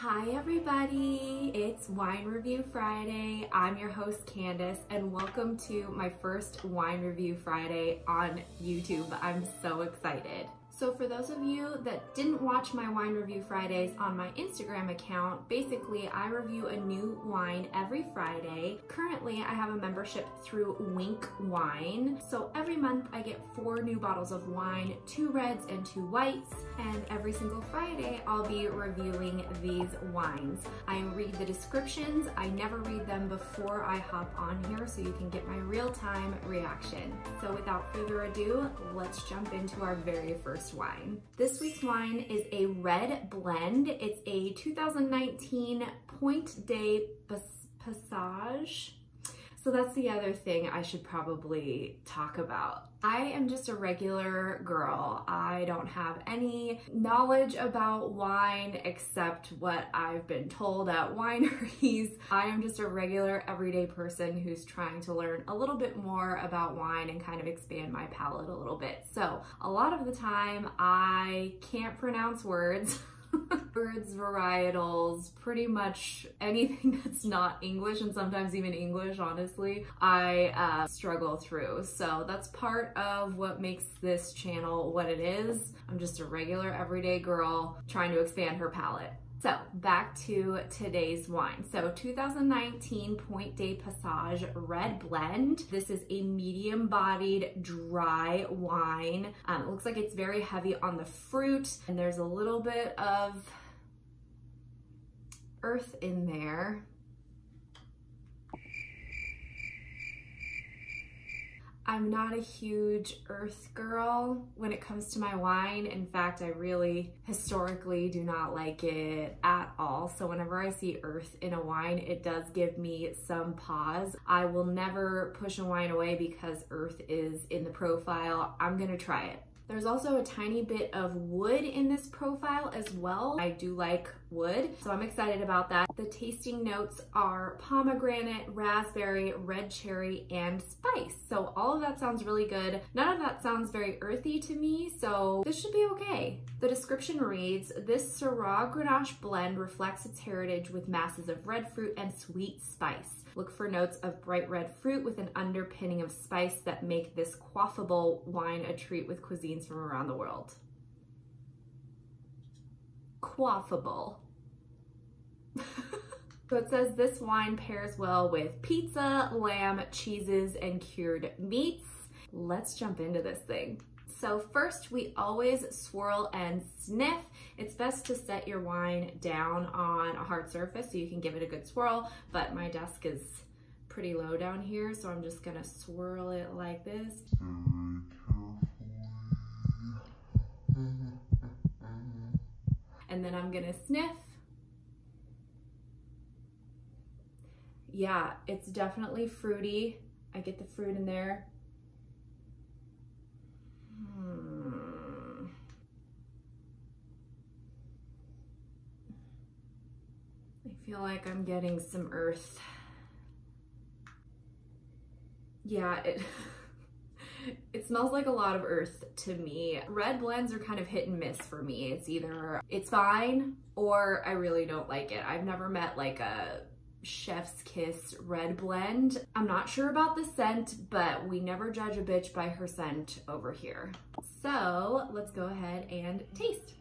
Hi everybody, it's Wine Review Friday. I'm your host Candyce and welcome to my first Wine Review Friday on YouTube. I'm so excited. So for those of you that didn't watch my Wine Review Fridays on my Instagram account, basically I review a new wine every Friday. Currently I have a membership through Winc Wine. So every month I get four new bottles of wine, two reds and two whites, and every single Friday I'll be reviewing these wines. I read the descriptions, I never read them before I hop on here so you can get my real-time reaction. So without further ado, let's jump into our very first wine. This week's wine is a red blend. It's a 2019 Point de Passage. So that's the other thing I should probably talk about. I am just a regular girl. I don't have any knowledge about wine except what I've been told at wineries. I am just a regular everyday person who's trying to learn a little bit more about wine and kind of expand my palate a little bit. So a lot of the time I can't pronounce words. Birds, varietals, pretty much anything that's not English and sometimes even English, honestly, I uh, struggle through. So that's part of what makes this channel what it is. I'm just a regular everyday girl trying to expand her palate. So back to today's wine. So 2019 Point de Passage Red Blend. This is a medium bodied dry wine. Um, it looks like it's very heavy on the fruit and there's a little bit of earth in there. I'm not a huge earth girl when it comes to my wine. In fact, I really historically do not like it at all. So whenever I see earth in a wine, it does give me some pause. I will never push a wine away because earth is in the profile. I'm gonna try it. There's also a tiny bit of wood in this profile as well. I do like wood, so I'm excited about that. The tasting notes are pomegranate, raspberry, red cherry, and spice. So all of that sounds really good. None of that sounds very earthy to me, so this should be okay. The description reads, this Syrah Grenache blend reflects its heritage with masses of red fruit and sweet spice. Look for notes of bright red fruit with an underpinning of spice that make this quaffable wine a treat with cuisines from around the world. Quaffable. so it says this wine pairs well with pizza, lamb, cheeses, and cured meats. Let's jump into this thing. So first we always swirl and sniff. It's best to set your wine down on a hard surface so you can give it a good swirl, but my desk is pretty low down here, so I'm just gonna swirl it like this. And then I'm gonna sniff. Yeah, it's definitely fruity. I get the fruit in there. Hmm. I feel like I'm getting some earth. Yeah, it, it smells like a lot of earth to me. Red blends are kind of hit and miss for me. It's either it's fine or I really don't like it. I've never met like a chef's kiss red blend. I'm not sure about the scent, but we never judge a bitch by her scent over here. So let's go ahead and taste.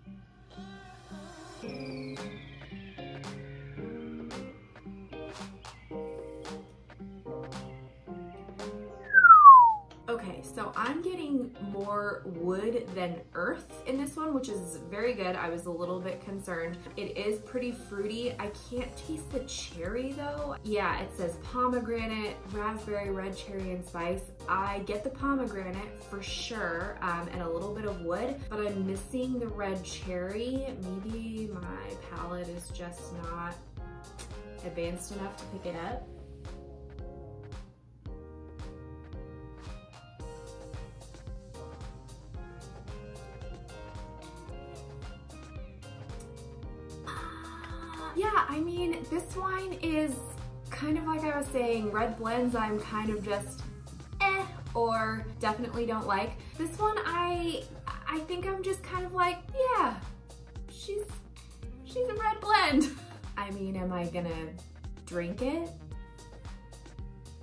More wood than earth in this one, which is very good. I was a little bit concerned. It is pretty fruity. I can't taste the cherry though. Yeah, it says pomegranate, raspberry, red cherry, and spice. I get the pomegranate for sure, um, and a little bit of wood, but I'm missing the red cherry. Maybe my palate is just not advanced enough to pick it up. Yeah, I mean, this wine is kind of like I was saying, red blends I'm kind of just eh, or definitely don't like. This one I, I think I'm just kind of like, yeah, she's, she's a red blend. I mean, am I gonna drink it?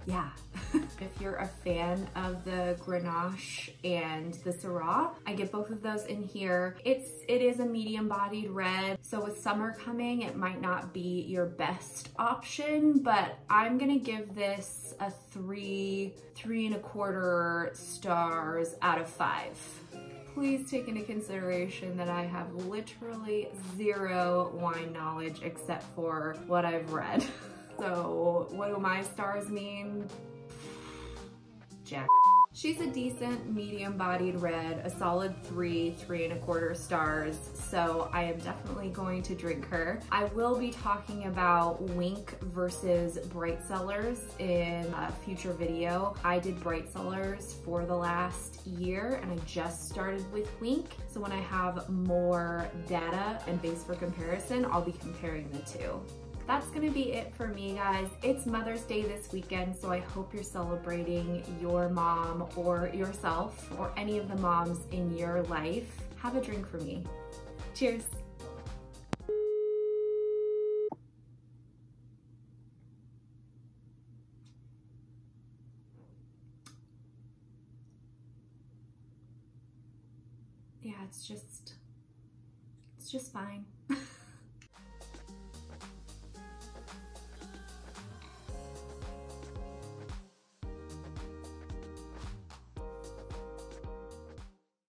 Yeah. if you're a fan of the Grenache and the Syrah, I get both of those in here. It's It is a medium bodied red, so with summer coming, it might not be your best option, but I'm gonna give this a three, three and a quarter stars out of five please take into consideration that I have literally zero wine knowledge except for what I've read. So what do my stars mean? Jack. She's a decent medium bodied red, a solid three, three and a quarter stars. So I am definitely going to drink her. I will be talking about Winc versus Bright Cellars in a future video. I did Bright Cellars for the last year and I just started with Winc. So when I have more data and base for comparison, I'll be comparing the two that's gonna be it for me, guys. It's Mother's Day this weekend, so I hope you're celebrating your mom or yourself or any of the moms in your life. Have a drink for me. Cheers. Yeah, it's just, it's just fine.